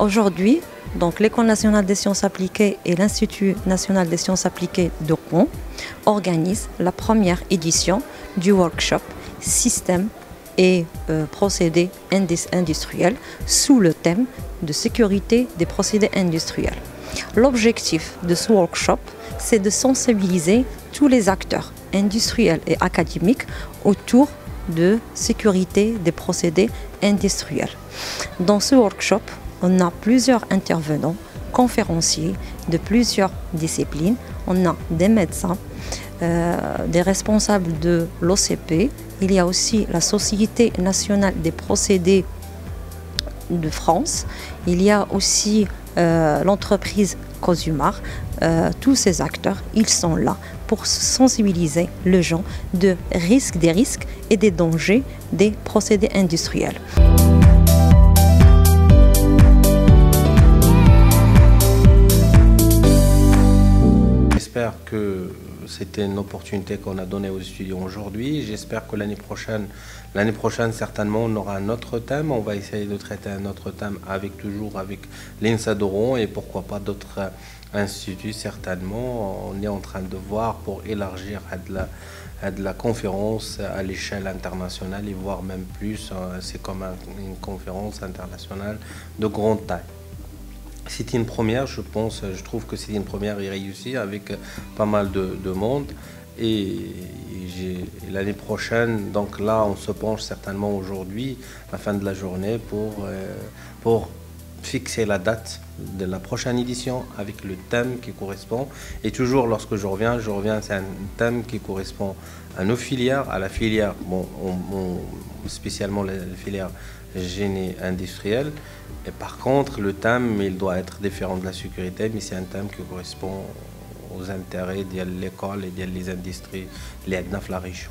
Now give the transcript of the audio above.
Aujourd'hui, donc l'École nationale des sciences appliquées et l'Institut national des sciences appliquées de Rouen organisent la première édition du workshop Système et euh, procédés industriels sous le thème de sécurité des procédés industriels. L'objectif de ce workshop, c'est de sensibiliser tous les acteurs industriels et académiques autour de sécurité des procédés industriels. Dans ce workshop, on a plusieurs intervenants, conférenciers de plusieurs disciplines. On a des médecins, euh, des responsables de l'OCP. Il y a aussi la Société nationale des procédés de France. Il y a aussi euh, l'entreprise Cosumar. Euh, tous ces acteurs, ils sont là pour sensibiliser les gens de risques, des risques et des dangers des procédés industriels. C'était une opportunité qu'on a donnée aux étudiants aujourd'hui. J'espère que l'année prochaine, l'année prochaine certainement, on aura un autre thème. On va essayer de traiter un autre thème avec toujours avec l'INSA d'Oron et pourquoi pas d'autres instituts certainement. On est en train de voir pour élargir à de la, de la conférence à l'échelle internationale et voir même plus. Euh, c'est comme une conférence internationale de grande taille. C'était une première, je pense, je trouve que c'était une première et réussie avec pas mal de, monde. Et, l'année prochaine, donc là, on se penche certainement aujourd'hui, la fin de la journée, pour, euh, pour fixer la date de la prochaine édition avec le thème qui correspond. Et toujours lorsque je reviens, je reviens, c'est un thème qui correspond à nos filières, à la filière, bon, spécialement la filière génie industriel. Et par contre, le thème, il doit être différent de la sécurité, mais c'est un thème qui correspond aux intérêts de l'école et des industries les la région.